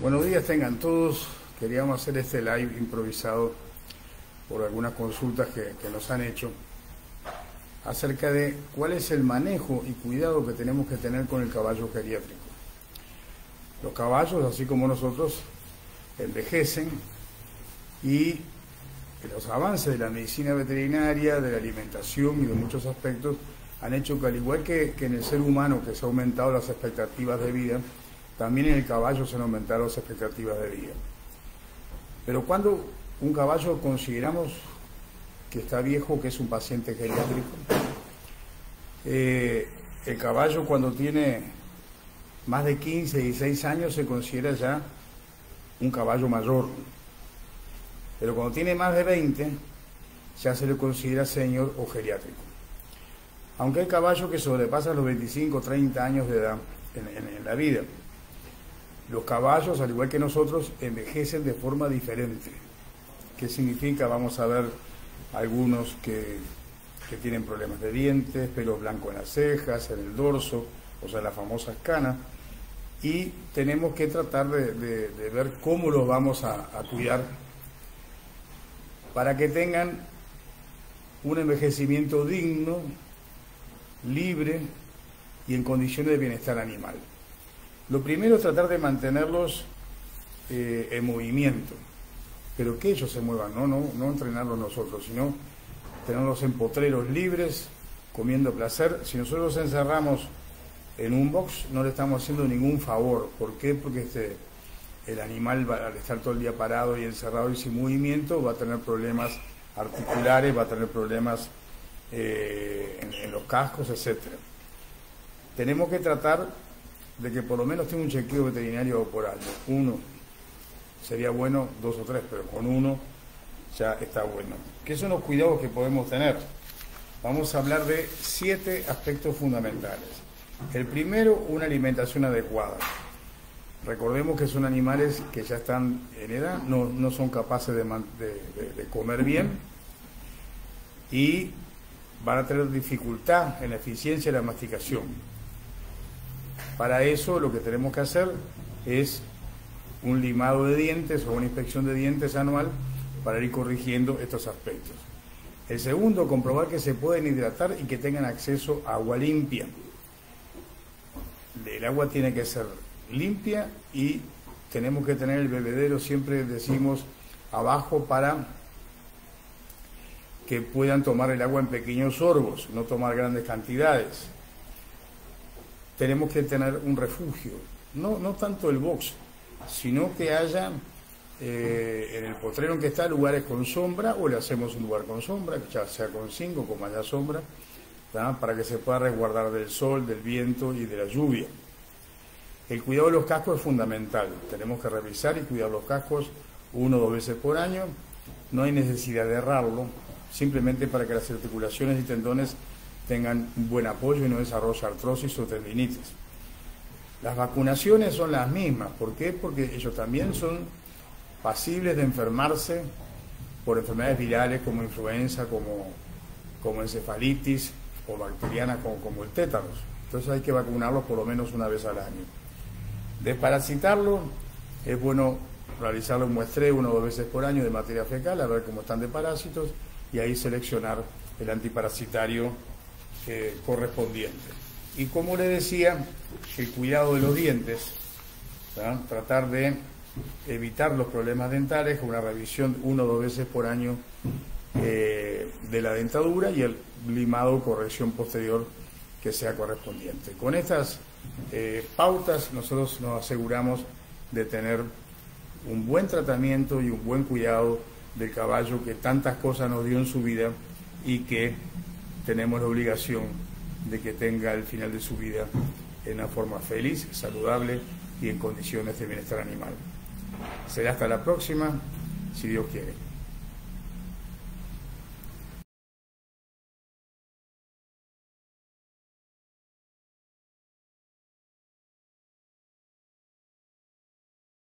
Buenos días tengan todos. Queríamos hacer este live improvisado por algunas consultas que, nos han hecho acerca de cuál es el manejo y cuidado que tenemos que tener con el caballo geriátrico. Los caballos, así como nosotros, envejecen y los avances de la medicina veterinaria, de la alimentación y de muchos aspectos han hecho que al igual que, que en el ser humano que se han aumentado las expectativas de vida, también en el caballo se han aumentado las expectativas de vida. Pero cuando un caballo consideramos que está viejo, que es un paciente geriátrico, eh, el caballo cuando tiene más de 15, 16 años se considera ya un caballo mayor. Pero cuando tiene más de 20, ya se le considera señor o geriátrico. Aunque hay caballos que sobrepasan los 25, 30 años de edad en, en la vida. Los caballos, al igual que nosotros, envejecen de forma diferente. ¿Qué significa? Vamos a ver algunos que, tienen problemas de dientes, pelo blanco en las cejas, en el dorso, o sea, las famosas canas. Y tenemos que tratar de, ver cómo los vamos a, a cuidar para que tengan un envejecimiento digno, libre y en condiciones de bienestar animal. Lo primero es tratar de mantenerlos eh, en movimiento, pero que ellos se muevan, ¿no? No, no entrenarlos nosotros, sino tenerlos en potreros libres, comiendo placer. Si nosotros encerramos en un box, no le estamos haciendo ningún favor. ¿Por qué? Porque este, el animal, al estar todo el día parado y encerrado y sin movimiento, va a tener problemas articulares, va a tener problemas eh, en, en los cascos, etc. Tenemos que tratar de que por lo menos tenga un chequeo veterinario por año. Uno, sería bueno dos o tres, pero con uno ya está bueno. ¿Qué son los cuidados que podemos tener? Vamos a hablar de siete aspectos fundamentales. El primero, una alimentación adecuada. Recordemos que son animales que ya están en edad, no, no son capaces de, de comer bien y van a tener dificultad en la eficiencia de la masticación para eso lo que tenemos que hacer es un limado de dientes o una inspección de dientes anual para ir corrigiendo estos aspectos. El segundo, comprobar que se pueden hidratar y que tengan acceso a agua limpia. El agua tiene que ser limpia y tenemos que tener el bebedero, siempre decimos, abajo para que puedan tomar el agua en pequeños sorbos, no tomar grandes cantidades tenemos que tener un refugio, no, no tanto el box, sino que haya eh, en el potrero en que está lugares con sombra o le hacemos un lugar con sombra, ya sea con cinco, con haya sombra, para que se pueda resguardar del sol, del viento y de la lluvia. El cuidado de los cascos es fundamental, tenemos que revisar y cuidar los cascos uno o dos veces por año, no hay necesidad de errarlo, simplemente para que las articulaciones y tendones tengan un buen apoyo y no desarrolle artrosis o tendinitis. Las vacunaciones son las mismas. ¿Por qué? Porque ellos también son pasibles de enfermarse por enfermedades virales como influenza, como, como encefalitis o bacterianas como, el tétanos. Entonces hay que vacunarlos por lo menos una vez al año. Desparasitarlo es bueno realizarlo un muestreo una o dos veces por año de materia fecal, a ver cómo están de parásitos y ahí seleccionar el antiparasitario eh, correspondiente. Y como le decía, el cuidado de los dientes, tratar de evitar los problemas dentales con una revisión uno o dos veces por año eh, de la dentadura y el limado o corrección posterior que sea correspondiente. Con estas eh, pautas nosotros nos aseguramos de tener un buen tratamiento y un buen cuidado del caballo que tantas cosas nos dio en su vida y que tenemos la obligación de que tenga el final de su vida en una forma feliz, saludable y en condiciones de bienestar animal. Será hasta la próxima, si Dios quiere.